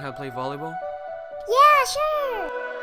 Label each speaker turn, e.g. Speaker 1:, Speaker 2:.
Speaker 1: How to play volleyball?
Speaker 2: Yeah, sure.